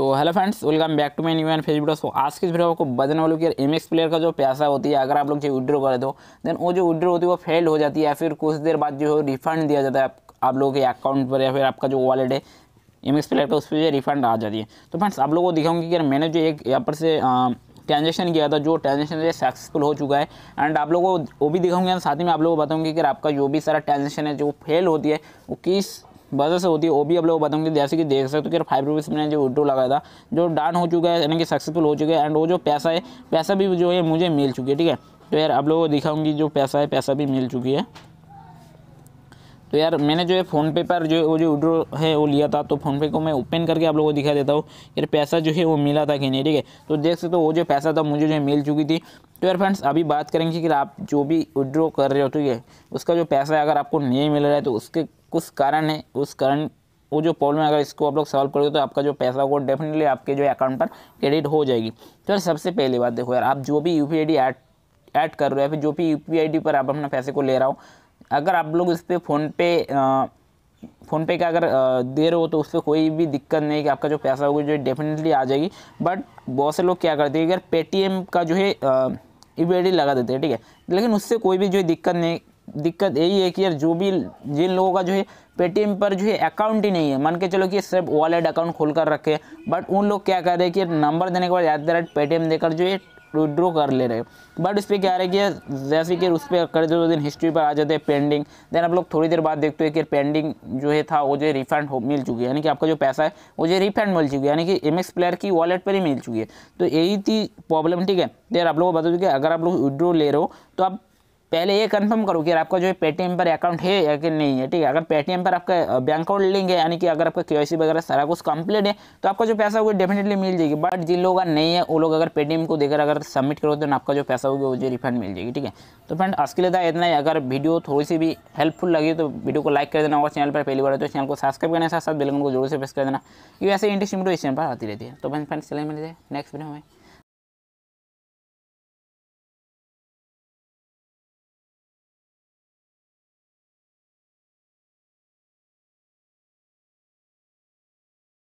तो hello friends welcome back to my new and Facebook तो आज की इस वीडियो को बताने वालों की एम एक्स प्लेयर का जो पैसा होती है अगर आप लोग जो विड्रॉ कर दो देन वो जो विड्रॉ होती है वो फेल हो जाती है या फिर कुछ देर बाद जो है रिफंड दिया जाता है आप, आप लोगों के अकाउंट पर या फिर आपका जो वॉलेट है एम एक्स प्लेयर का उस पर रिफंड आ जाती है। तो फ्रेंड्स आप लोगों को दिखाऊँगी कि यार मैंने जो एक यहाँ पर से ट्रांजेक्शन किया था जो ट्रांजेक्शन जो सक्सेसफुल हो चुका है। एंड आप लोगों को वो भी दिखाऊँगे साथ ही में आप लोगों को बताऊँगी कि आपका जो भी सारा ट्रांजेक्शन है जो फेल होती है वो किस वजह से होती है, वो भी आप लोगों लोग बताऊँगी, जैसे कि देख सकते हो कि फाइव रुपीज़ मैंने जो विड्रो लगाया था, जो डान हो चुका है, यानी कि सक्सेसफुल हो चुका है एंड वो जो पैसा है, पैसा भी जो है मुझे मिल चुकी है, ठीक है? तो यार आप लोगों को दिखाऊँगी जो पैसा है, पैसा भी मिल चुकी है। तो यार मैंने जो है फ़ोनपे पर जो वो जो विड्रो है, वो लिया था तो फ़ोनपे को मैं ओपन करके आप लोगों को दिखा देता हूँ, यार पैसा जो है वो मिला था कि नहीं, ठीक है? तो देख सकते हो, वो जो पैसा था, मुझे जो है मिल चुकी थी तो यार फ्रेंड्स अभी बात करेंगे कि आप जो भी विड्रो कर रहे हो ठीक है उसका जो पैसा है, अगर आपको नहीं मिल रहा है तो उसके कुछ कारण है। उस कारण, वो जो प्रॉब्लम है, अगर इसको आप लोग सॉल्व करोगे तो आपका जो पैसा होगा डेफिनेटली आपके जो अकाउंट पर क्रेडिट हो जाएगी। तो यार सबसे पहली बात देखो यार, आप जो भी यू पी ऐड ऐड कर रहे हो, या फिर जो भी यू पी पर आप अपना पैसे को ले रहा हो, अगर आप लोग इस पर फ़ोनपे फ़ोनपे का अगर दे रहे हो तो उस पर कोई भी दिक्कत नहीं कि आपका जो पैसा होगा जो डेफिनेटली आ जाएगी। बट बहुत से लोग क्या करते हैं अगर पेटीएम का जो है यू लगा देते हैं, ठीक है? लेकिन उससे कोई भी जो है दिक्कत नहीं, दिक्कत यही है कि यार जो भी जिन लोगों का जो है पेटीएम पर जो है अकाउंट ही नहीं है, मान के चलो कि सिर्फ़ वॉलेट अकाउंट खोल कर रखे बट उन लोग क्या कर रहे हैं कि नंबर देने के बाद एट द रेट पेटीएम देकर जो है विड्रो कर ले रहे बट इस पर क्या रहे कि जैसे कि उस पर कर दो दिन हिस्ट्री पर आ जाते हैं पेंडिंग देन आप लोग थोड़ी देर बाद देखते हो कि पेंडिंग जो है था, वो जो रिफंड हो मिल चुकी है। यानी कि आपका जो पैसा है, वो जो रिफंड मिल चुकी है। यानी कि एमएक्स प्लेयर की वॉलेट पर ही मिल चुकी है। तो यही थी प्रॉब्लम ठीक है? देर आप लोगों को बता दूँ कि अगर आप लोग विड्रो ले रहे हो तो आप पहले ये कंफर्म करो कि आपका जो है पेटीएम पर अकाउंट है या कि नहीं है, ठीक है? अगर पेटीएम पर आपका बैंक अकाउंट लिंक है, यानी कि अगर आपका के वगैरह सारा कुछ कंप्लीट है तो आपका जो पैसा होगा डेफिनेटली मिल जाएगी। बट जिन लोगों का नहीं है, वो लोग अगर पेटीएम को देकर अगर सबमिट करो तो आपका जो पैसा होगा, वो जो रिफंड मिल जाएगी, ठीक है? तो फ्रेंड आज के लिए था इतना ही। अगर वीडियो थोड़ी सी भी हेल्पफुल लगी तो वीडियो को लाइक कर देना और चैनल पर पहली बार तो चैनल को सब्सक्राइब करने के साथ साथ बेलन को ज़रूर से प्रेस कर देना। क्योंकि ऐसे इंटरेस्टिंग वीडियो इस चैनल पर आती रहती है। तो फ्रेंड फ्रेंड्स चले मिलते हैं। नेक्स्ट वीडियो में।